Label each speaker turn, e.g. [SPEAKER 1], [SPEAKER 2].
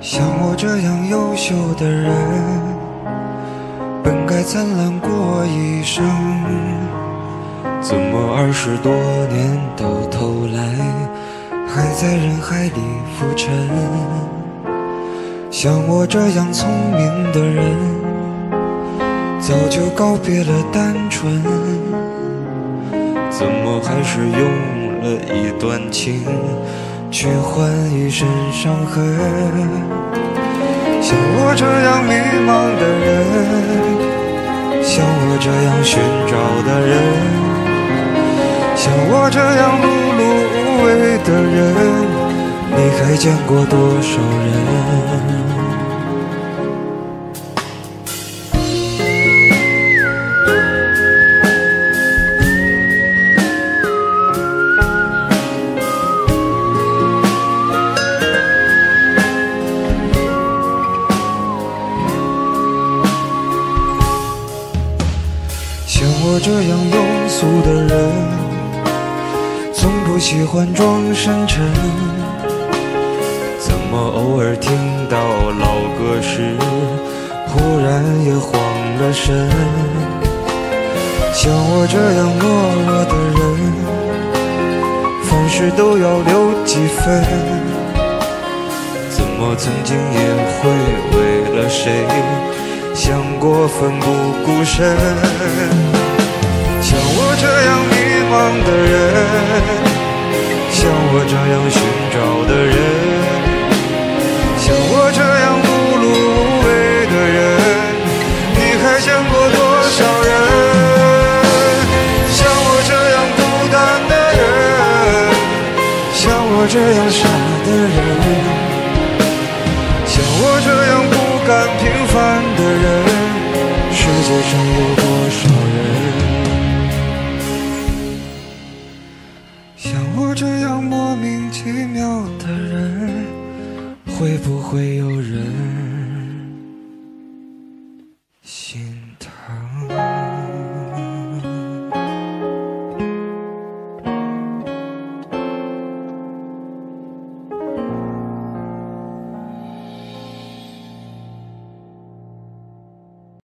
[SPEAKER 1] 像我这样优秀的人，本该灿烂过一生，怎么二十多年到头来，还在人海里浮沉？像我这样聪明的人，早就告别了单纯，怎么还是用了一段情？去换一身伤痕。像我这样迷茫的人，像我这样寻找的人，像我这样碌碌无为的人，你还见过多少人？我这样庸俗的人，从不喜欢装深沉。怎么偶尔听到老歌时，忽然也慌了神？像我这样懦弱的人，凡事都要留几分。怎么曾经也会为了谁，想过奋不顾身？像我这样迷茫的人，像我这样寻找的人，像我这样碌碌无为的人，你还见过多少人？像我这样孤单的人，像我这样傻的人，像我这样不甘这样莫名其妙的人会不会有人心疼